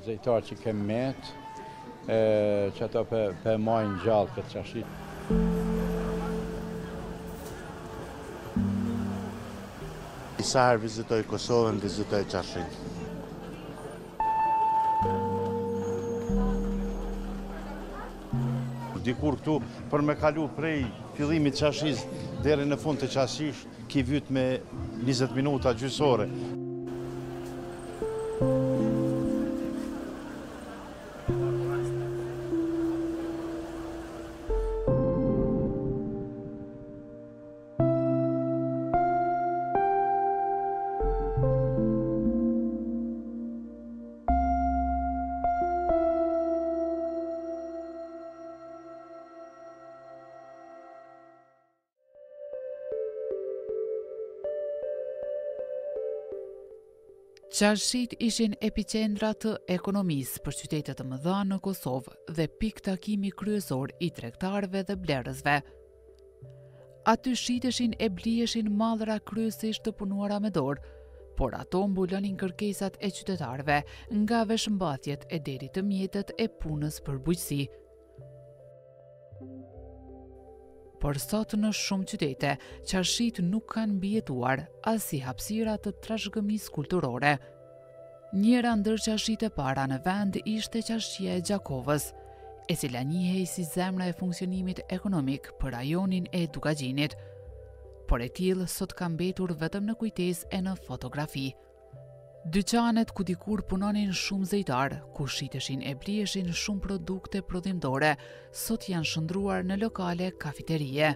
Zejtarë që kem met, e, që ato pe, pe majnë gjallë këtë çarshi. Disa herë vizitoj Kosovën, vizitoj çarshinë. Dikur këtu, për me kalu prej fillimit çarshisë, deri në fund të çarshisë, T'ki vyt me njëzet minuta, gjysë ore. Çarshitë ishin epiqendra të ekonomisë për qytete të mëdha në Kosovë dhe pikëtakimi kryesor i tregtarëve dhe blerësve. Aty shiteshin e bliheshin mallra kryesisht të punuara me dorë, por ato mbulonin kërkesat e qytetarëve nga veshmbathjet e deri te mjetet e punës për bujqësi. Por sot në shumë qytete, çarshitë nuk kanë mbijetuar, as si hapsira të trashëgimisë kulturore. Njëra ndër çarshitë e para në vend ishte çarshia e Gjakovës, e cila njihej si zemra e funksionimit ekonomik për rajonin e Dukagjinit, por e tillë sot ka mbetur vetëm në kujtesë e në fotografi. Dyqanet ku dikur punonin shumë zejtarë, ku shiteshin e bliheshin shumë produkte prodhimdore, sot janë shndërruar në lokale kafeterie.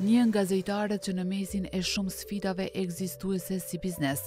Një nga zejtarët që në mesin e shumë sfidave ekzistuese si biznes,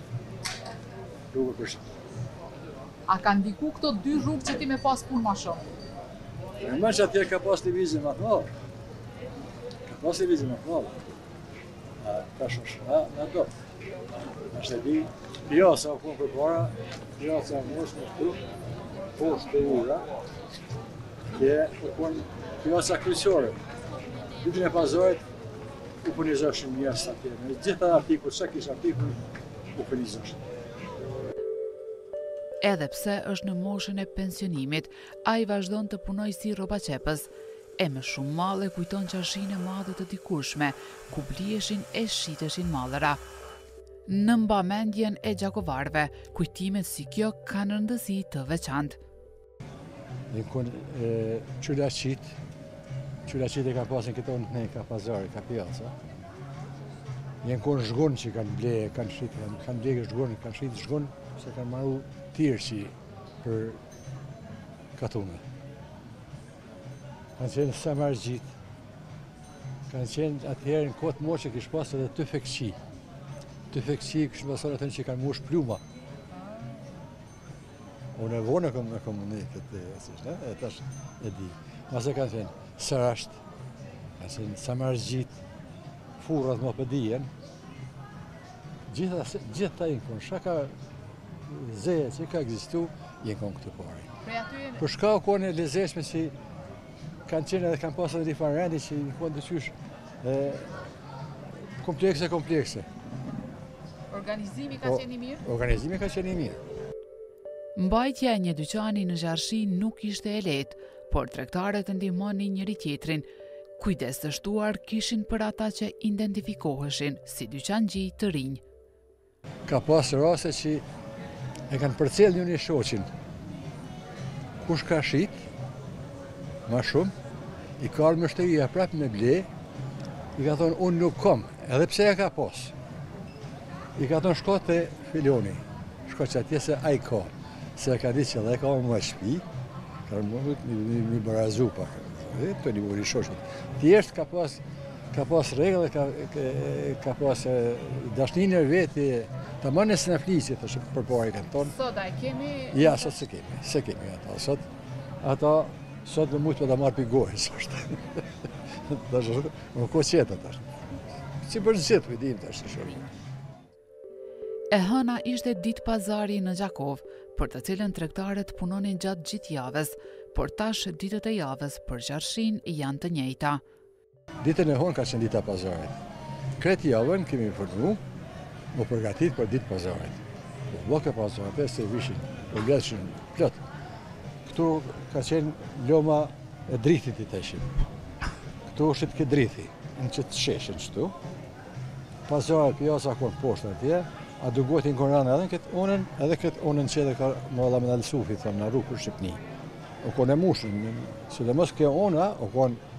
Rrugë për shkë. A ka ndiku kjo rrugë që ti me pas punë ma shumë? E meqë atje ka pas lëvizje ma të madhe. Ka pas lëvizje ma të madhe. A, ka shumë shumë, a, në do. A shte di, jo, sa u punë përpara, jo, sa u mërës në shtu, po shte i ura, dhe u punë, jo, sa kryqore. Ditën e pazarit, U furnizoshin njerëz atje, me gjithë artikujt, sa kish artikuj, u furnizoshin. Edhe pse është në moshën e pensionimit, ai vazhdon të punojë si rrobaqepës, e me shumë mall e kujton çarshinë e madhe të dikurshme, ku bliheshin e shiteshin mallra. Në mbamendjen e gjakovarëve, kujtimet si kjo kanë rëndësi të veçantë. Jan kanë qiraxhit, qiraxhit e kanë pasë këto hane, ka pazari, ka pjaca. Jan kanë zhgun që kanë ble, kanë shitë, kanë kanë ble kësi zhgun, kanë shitë zhgun, se kanë maru tirq për katune. Kanë qenë samarxhitë, kanë qenë atëherë në kohë moti që kish pasë edhe tyfekxhi. Tyfekxhi kish pasë edhe ta që kanë mushë pluma. Unë e vonë e këmë në këmë në këtë e si shtë, e tash e di. Masi kanë qenë saraçt, kanë qenë samarxhitë, furrat me pa dijen, gjithë ta jan kanë, çka zeje që ka ekzistu, jan kanë këtu pari. Po çka u konë e lezeshme që kanë qenë edhe kanë pasë edhe një far rendi që jan kanë dyqysh, Komplekse, komplekse. Organizimi ka qenë i mirë? Organizimi ka qenë i mirë. Mbajtja e një dyqani në çarshi nuk ishte e lehtë, por tregtarët e ndihmonin njëri-tjetrin. Kujdes të shtuar kishin për ata që identifikoheshin si dyqanxhinj të rinj. Ka pas raste që e kanë përcjellë njëni shoqin. Kush ka shit ma shumë, i ka ardhë myshteria prap me ble, i ka thonë unë nuk kom, edhe pse e ka pas. I ka thonë shko te filani, shko qatje se ai ka, se e ka ditë që dhe ka, edhe n'shpi, ka me u barazu pak, me i ndihmu njëni shoqin. Thjesht ka pas Ka pas rregull, ka ka pas dashni nërmjet veti, tamam si në familje, t'parët tonë. Sot a e kemi? Jo, sot s'e kemi, s'e kemi ato. Sot ato sot me mujt ta marr pi goje sot. Tash më ku çet ato. Si për zë të vidim tash të shohim. E hëna ishte ditë pazari në Gjakovë, për të cilën tregtarët punonin gjatë gjithë javës, por tash ditët e javës për çarshinë janë të njëjta. Ditën e honë ka qenë dita pazarit. Krejt javën kemi punu, me përgatit për ditë t'pazarit. Po, Blok e pazarit e se vishin, po gjithë vishin, plot. Këtu ka qenë loma e drithit i thojshin. Këtu shitet drithi, e shitshin qëtu. Pazarit për gjasa u konë poshtë atje, a du gojtë në konë edhe në këtë onën, edhe këtë onën edhe ka do me thonë, në rrugë për Shqipni. U konë e mushun, sidomos kjo ona, u konë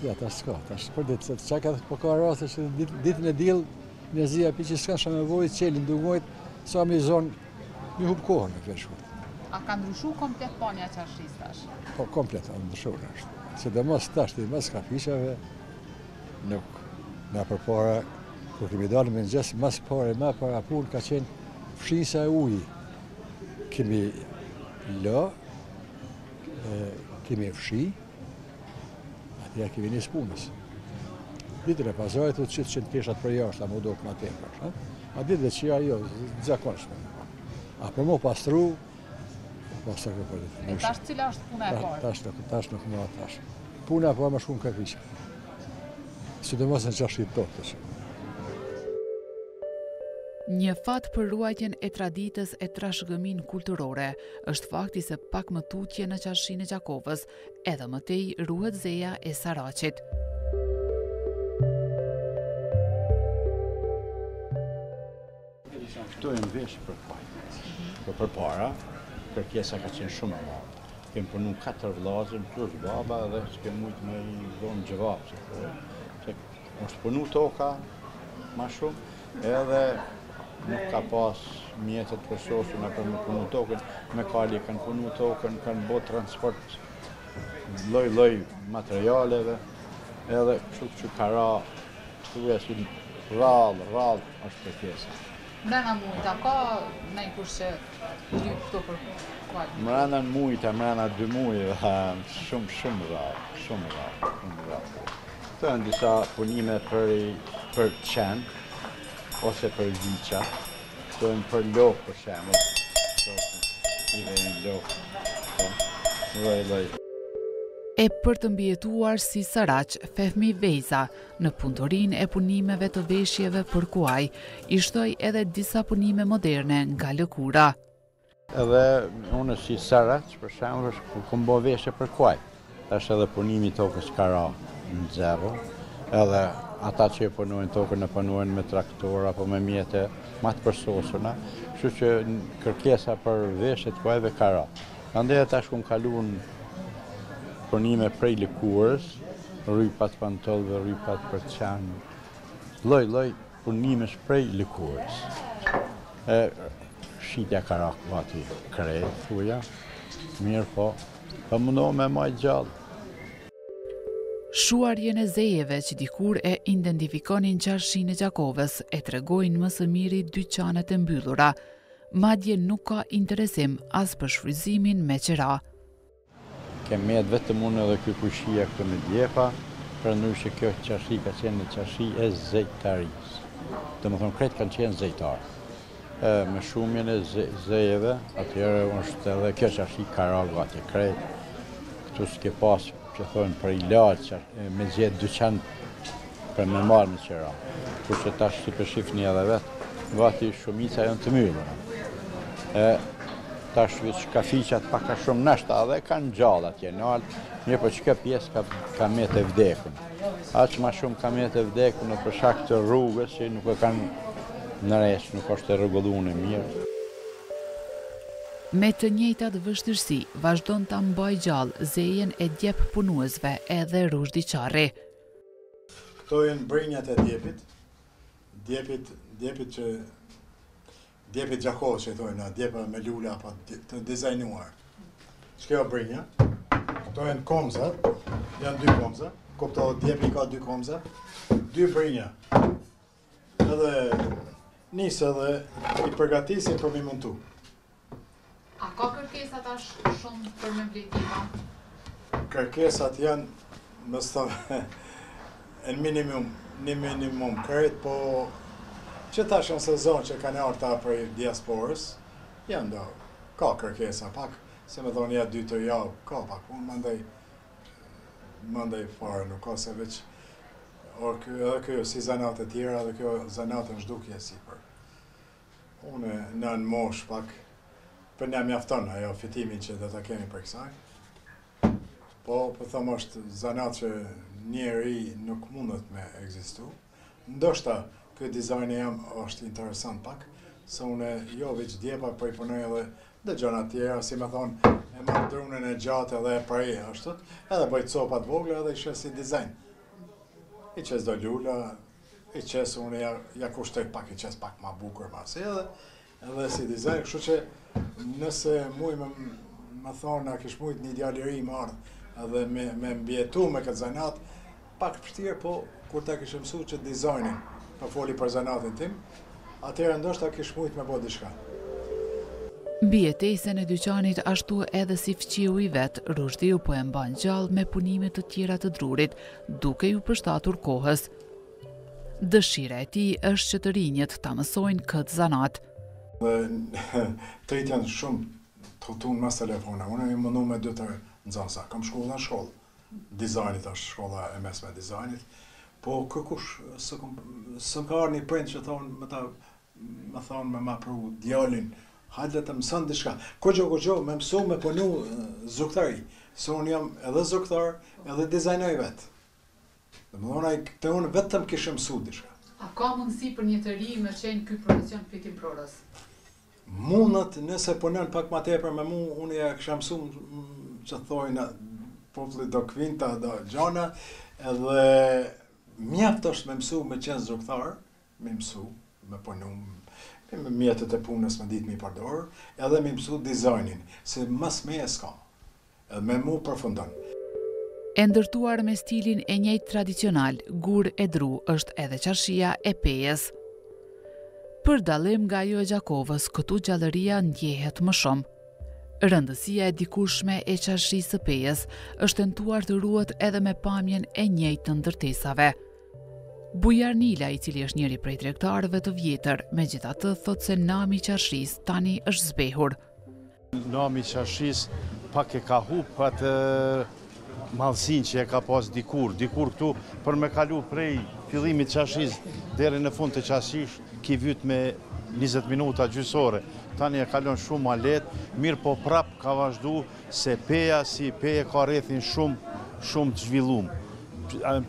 Ja, ta shko, ta shko për ditë, se të qaka po ka raste, edhe ditën e diel, një zia për që s'ka shumë nevojë, qelin du mojtë, sa mi zonë, me hup kohën krejt shkurt. A ka ndryshu komplet puna n'çarshi tash? Po, komplet, ka ndryshu në është. Sidomos tash, sidomos ka fishave, nuk në përpara, kur kemi dalë në mëngjes, ma s'pari, ma e para punë ka qenë fshisa e ujë. Kemi la, kemi fshi, Atëherë ia kemi nis punës. Ditën e pazarit, thotë që të qenë teshat përjashtë, a më do ma tepër. A ditëve tjera jo, zakonshme. A për me pastru, pastru për për ditë. E tash cila është puna e parë? Tash nuk, tash nuk më tash. Puna e parë me shku në kërkishë. Sidomos në qashtë i tokë të që. Një fat për ruajtjen e traditës e trashëgiminë kulturore, Është fakti se pak më tutje në Çarshinë e Gjakovës, edhe më tej ruhet zeja e saraçit. Këto janë veshje për kuaj, po përpara, kërkesa ka qenë shumë e madhe. Kem punu katër vllazën, plus baba dhe s'ke mujt me i dhonë xhevap, se Është punu toka ma shumë, edhe nuk ka pas mjete t'përsosuna për me punu tokën, me kali kanë punu tokën, kanë bo transport lloj lloj materialeve, edhe kështu që ka ra thuja se rrallë, rrallë është kërkesa. Mrena mujit, a ka najkush që lyp këto për kual? Mrena mujit a mrena dy muj, shumë, shumë rrallë, shumë rrallë, shumë rrallë. Këto janë disa punime për për qen ose për viça. Këto janë për lopë për shembull. Këto janë lopë. Po. Lloj lloj. E për të mbijetuar si saraç, Fehmi Vejza, në punëtorinë e punimeve të veshjeve për kuaj, i shtoi edhe disa punime moderne nga lëkura. Edhe unë si saraç, për shembull, kam bo veshje për kuaj. Tash edhe punimi i tokës ka ra në zero. Edhe ata që e punojnë tokën e punojnë me traktor apo me mjete ma të përsosuna, kështu që kërkesa për veshje të kuajve ka ra. Andaj tash kam kalu n'punime prej lëkurës, rrypa t'pantollve, rrypa për qen. Lloj lloj Punimesh prej lëkurës. E shitja ka ra gati krejt, thuja, mirëpo, po mundohem me majt gjallë. Shuarjen e zejeve që dikur e identifikonin çarshinë e Gjakovës e tregojnë më së miri dyqanet e mbyllura, madje nuk ka interesim as për shfrytëzimin me qera. Kem met vetëm unë edhe ky komshija këtu me djepa, përndryshe kjo çarshi ka qenë një çarshi e zejtarisë. Domethënë krejt kanë qenë zejtar. E, me shumicën e ze, zejeve, atëherë është edhe kjo çarshi ka ra gati krejt. Këtu s'ke pas që thonë për ilaç, me gjetë dyqan Për me marrë me qera. Kurse tash si p'e shifni edhe vetë, gati shumica janë të myllura. E tash veç kafiqat pak a shumë nashta edhe, kanë gjallë atje nalt, mirëpo kjo pjesë ka, ka metë e vdekun. A që ma shumë ka metë e vdekun për shkak të rrugës që nuk e kanë ndreq, nuk është e rregullune mirë. Me të njëjtat vështirësi, vazhdon ta mbajë gjallë zejen e djeppunuesve edhe Ruzhdi Qarri. Këto janë brinjat e djepit, djepit, djepit, djepit t'Gjakovës që i thojmë na, djepa me lula apo të dizajnuar. Qekjo brinja? Këto janë komza, janë dy komza, kuptohet djepi ka dy komza, dy brinja. Edhe nisë edhe i përgatisin për me i montu. A ka kërkesat tash shumë për me ble djepa? Kërkesat janë, mujsh me thanë, në minimum, në minimum krejt, po qetash në sezon që ka ardhë prej diasporës, janë do, ka kërkesa pak, se me thonë ja dy të javë, ka pak, e mandej, mandej fare, nuk ka se veç, Edhe kjo, edhe kjo si zanat e tjera edhe ky zanat n'zhdukje e sipër. Unë, na n'moshë pak po na mjafton ai fitimi që do ta kemi prej kësaj. Po, po thom është zanat që njeri nuk mundet me ekzistu. Ndoshta, ky dizajni jem është interesant pak, se une jo veç djepa, po i punoj edhe do gjana tjera, si me thonë, e marrë drunën e gjatë edhe e prej, ashtu, edhe boj copa t'vogla edhe i qes si dizajn. I qes do lula, i qes unë, ja, ja kushtoj pak, i qes pak ma bukur, ma si edhe, edhe si dizajn, kështu që nëse muj me, me thonë, a kish mujt një djali ri më ardhë, edhe me, me mbijetu me këtë zanat, Pak vështirë, po kur ta kishe msu qit dizajnin, po foli për zanatin tim, atëherë ndoshta kish mujt me bo diçka. Mbijetesën e dyqanit ashtu edhe si fqiu i vet, Ruzhdiu po e mban gjallë me punime të tjera të drurit, duke iu përshtatur kohës. Dëshira e tij është që të rinjtë ta mësojnë këtë zanat. Dhe të rinjtë janë shumë të hutunë mas telefona. Unë jam mundu me dy tre nxansa. Kam shku edhe në shkollë. dizajnit është shkolla e mesme e dizajnit, po kërkush s'më ka ardh një prind që thonë me ta me thanë me ma pru djalin, hajde le të mëson diçka. Koxha, koxha, me mësu me punu zdrukthtari, se unë jam edhe zdrukthtar edhe dizajnoj vetë. Domethënë ai te unë vetëm kish mësu diçka. A ka mundësi për një të ri me qenë ky profesion fitimprurës? Mundet nëse punon pak ma tepër me mu, unë ja kisha mësu që thojnë populli do finta, do gjana, edhe mjaft është me mësu me qenë zdrukthtar, me mësu, me punu, mjetet e punës me ditë me i përdorë, edhe me mësu dizajnin, se mas meje s'ka, edhe me mu përfundon. E ndërtuar me stilin e njëjtë tradicional, gur e dru është edhe Çarshia e Pejës. Për dallim nga ajo e Gjakovës, këtu gjallëria ndjehet më shumë. Rëndësia e dikurshme e Çarshisë së Pejës është tentuar të ruhet edhe me pamjen e njëjtë të ndërtesave. Bujar Nila, i cili është njëri prej tregtarëve të vjetër, megjithatë thotë se nami i çarshisë tani është zbehur. Nami i çarshisë pak e ka hup atë amëlsinë që e ka pas dikur, dikur këtu për me kalu prej fillimit çarshisë deri në fund të çarshisë, t'ka vyt me 20 minuta gjysë ore. Tani e kalon shumë ma lehtë, mirëpo prap ka vazhdu Se Peja si Pejë ka rrethin shumë, shumë të zhvillum.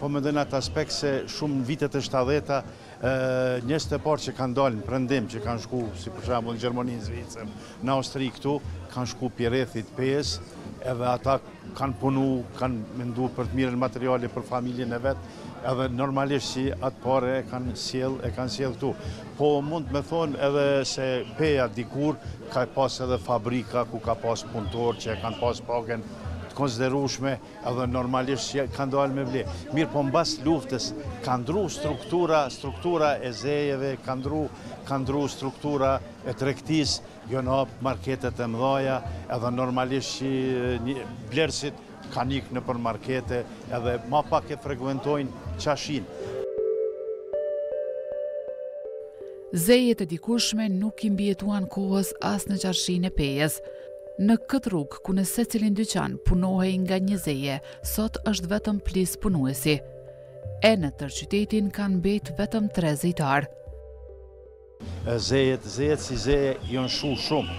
Po mendoj në atë aspekt se shumë në vitet e shtatëdhjeta, njerëzit e parë që kanë dalë në prendim, që kanë shku, si për shembull në Gjermani, në Zvicër, në Austri këtu, kanë shku pi rrethit të Pejës, edhe ata kanë punu, kanë mendu për të mirën materiale për familjen e vet. edhe normalisht si atë pare e kanë sjell, e kanë sjell këtu. Po mund me thonë edhe se Peja dikur ka pas edhe fabrika ku ka pas punëtorë që e kanë pas pagen të konsiderushme edhe normalisht që kanë dalë me ble. Mirëpo mbas luftës ka ndru struktura, struktura e zejeve, ka ndru, ka ndru struktura e tregtisë, jon hap marketet e mdhaja edhe normalisht që blerësit Kanë ikë nëpër markete edhe ma pak e frekuentojnë çarshinë. Zejet e dikurshme nuk i mbijetuan kohës as në çarshinë e Pejës. Në këtë rrugë, ku në secilin dyqan punohej nga një zeje, sot është vetëm plispunuesi. E në tërë qytetin kanë mbet vetëm tre zejtarë. Zejet, zejet si zeje janë shu shumë,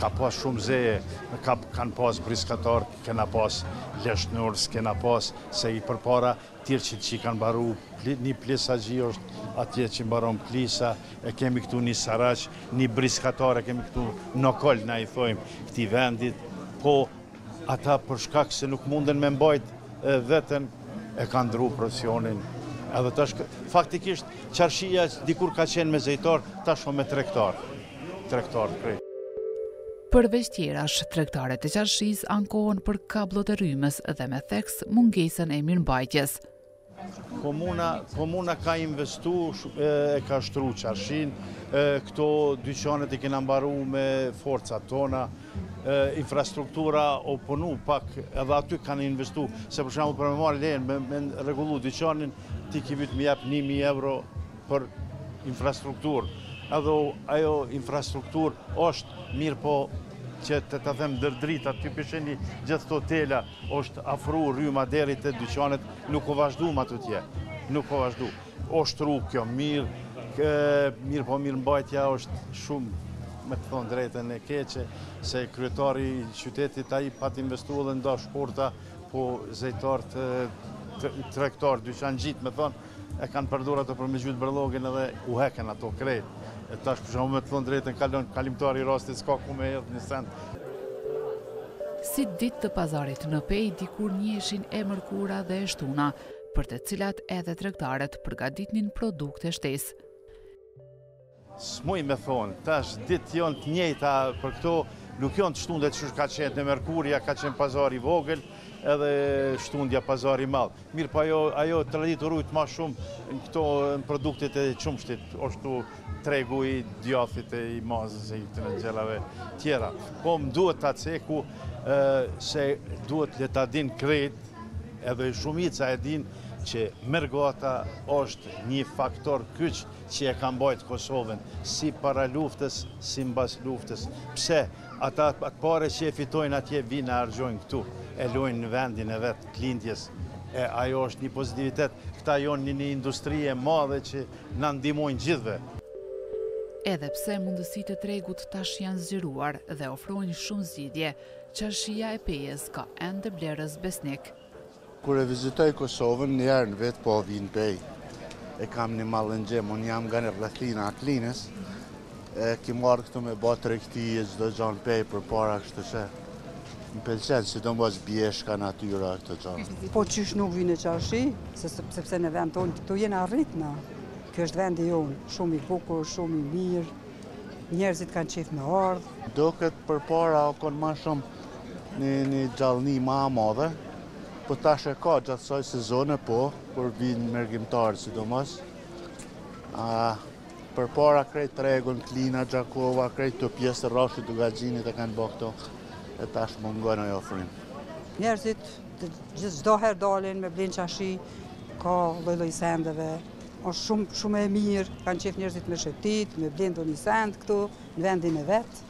ka pas shumë zeje, ka, kanë pas briskatarë, kena pas leshnurës, kena pas se i përpara tirqit që i kanë mbaru, një plisaxhi është atje që mbaron plisa, e kemi këtu një saraç, një briskatar e kemi këtu në Okol, na i thojmë këtij vendit, po Ata për shkak se nuk munden me mbajt veten e kanë ndrru profesionin edhe tash faktikisht çarshia dikur ka qenë me zejtarë tash o me tregtarë. Tregtarë krejt. Përveç tjerash, tregtarët e çarshisë ankohen për kabllot e rrymës dhe me theks mungesën e mirëmbajtjes. Komuna, komuna ka investu, e ka shtru çarshinë, këto dyqanet i kena mbaru me forca tona, infrastruktura o punu pak, edhe aty kanë investu, se për shembull për me marrë lejen, me regullu dyqanin, ti ki vjeftë me jep 1.000 euro për infrastrukturë, edhe ajo infrastrukturë është mirë po, qe te dritat, ju p'e shihni gjithë këta tela, Është afru rryma deri te dyqanet, nuk u vazhdu ma tutje, nuk u vazhdu. O shtru kjo mirë, mirë po mirëmbajtja është shumë, me t'thonë drejtën e keqe, se kryetari i qytetit ai pat investu edhe n'do shporta, po zejtarët, tregtarët, dyqanxhitë me thonë, E kanë përdorë ato për me gjujt bërllogin edhe u heken ato krejt. E tash për shembull me t'thonë drejtën kalon kalimtari i rastit s'ka ku me hedhë një send. Si ditë të pazarit në Pejë dikur njiheshin e mërkura dhe e shtuna, për të cilat edhe tregtarët përgatitnin produkte shtesë. S'muj me thonë, tash ditët janë të njëjta për këto, nuk janë të shtundet qysh ka qenë e mërkurja, ka qenë pazari i vogël edhe shtundja pazari i madh. Mirëpo po ajo traditë u rujt ma shumë në këto në produktit e qumështit, osht tregu i djathit e i mazës e i këtyne gjanave tjera. Po më duhet ta ceku se duhet le ta dinë krejt edhe shumica e dinë që mërgata është një faktor kyç që e ka mbajt Kosovën si para luftës si mbas luftës pse ata atë pare që e fitojnë atje vijnë e harxhojnë këtu e lojnë në vendin e vet t'lindjes e ajo është një pozitivitet këta jonë ni një industri e madhe që na ndihmojnë gjithve. Edhe pse mundësitë e tregut tash janë zgjeruar dhe ofrojnë shumë zgjidhje, çarshia e Pejës ka ende blerës besnik. Kur e vizitoj Kosovën, një herë në vit po vij n'Pejë. E kam një mallëngjim, unë jam nga rrethina e Klinës, e kemi ardhë këtu me ba tregti e çdo gja n'Pejë përpara kështu që më pelqenë, sidomos bjeshka, natyra, këto gjana. Po qysh nuk vij në çarshi, sepse në vend tonë, këtu jena rrit na, ky është vendi jonë, shumë i bukur, shumë i mirë, Njerëzit kanë qejf me ardhë. Duket përpara o kon, ma shumë një një gjallni ma madhe, po tash e ka gjatë kësaj sezone po, kur vinë mërgimtarët sidomos. Përpara krejt tregun, Klina, Gjakova, krejt kjo pjesë e Rrafshit të Dukagjinit e kanë bo këtu, e tash mungon ai afrim. Njerëzit gjithë çdo herë dalin me ble në çarshi, ka lloj-lloj sendeve. Është shumë shumë e mirë, kanë qejf njerëzit me shetitë, me ble ndonjë send këtu, në vendin e vet.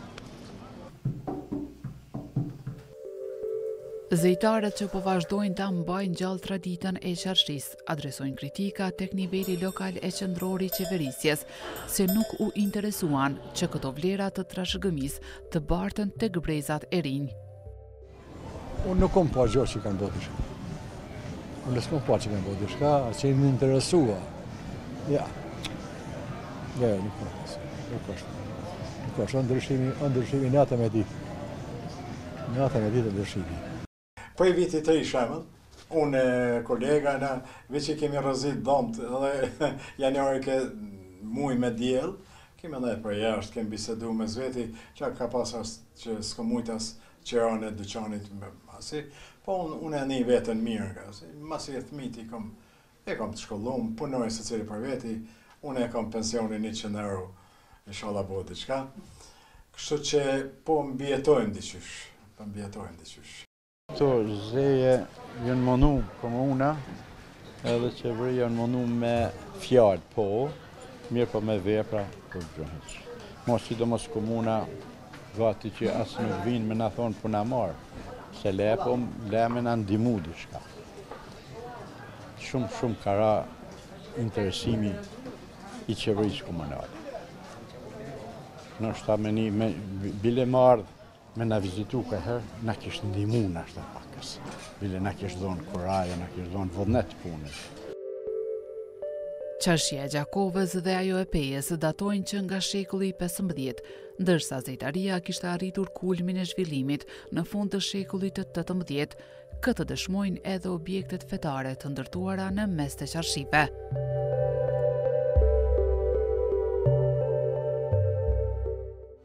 Zejtarët që po vazhdojnë ta mbajnë gjallë traditën e çarshisë, adresojnë kritika tek niveli lokal e qendror i qeverisjes, se nuk u interesuan që këto vlera të trashëgimisë të barten tek brezat e rinj. Unë nuk kom pa gjo që kanë bo diçka. Unë nuk kom pa që kanë bo diçka, a që janë interesu. Ja. Ja, ja, nuk përkës. Nuk është. Nuk është. Ndryshimi, ndryshimi në atë me ditë. Në atë me ditë ndryshimi. Prej vitit të shkumën, unë e kolegat veç i kemi rëzit dhomët dhe janë orë ke muj n'diell, kemi nejt përjashta, kemi bisedu mes veti, që ka pas raste që s'ka mujt as Qeranë e dyqanit me nxjerrë, po unë, unë e ndi veten mirë, ka, si, masi fmijt i kom, i kom të shkollum, punojn secili për veti, unë e kom pensionin 100 euro, inshallah bohet diçka, kështu që po mbijetojmë diqysh, po mbijetojmë diqysh. Këto zeje janë munu komuna, edhe qeveria janë munu me fjalë, po, Mirëpo me vepra kurgjo hiç. Ma sidomos komuna gati që as nuk vijnë me na thonë puna e marë. Se le po le me na ndihmu diçka. Shumë shumë ka ra interesimi i qeverisë komunale. Noshta mendoj, bile me ardhë, Me na vizitu ka herë, na kish ndihmu noshta pakëz, bile na kish dhonë kurajo, na kish dhonë vullnet punës. Çarshia e Gjakovës dhe ajo e Pejës datojnë që nga shekulli i 15, ndërsa zejtaria kishte arritur kulmin e zhvillimit në fund të shekullit të 18, këtë dëshmojnë edhe objektet fetare të ndërtuara në mes të çarshive.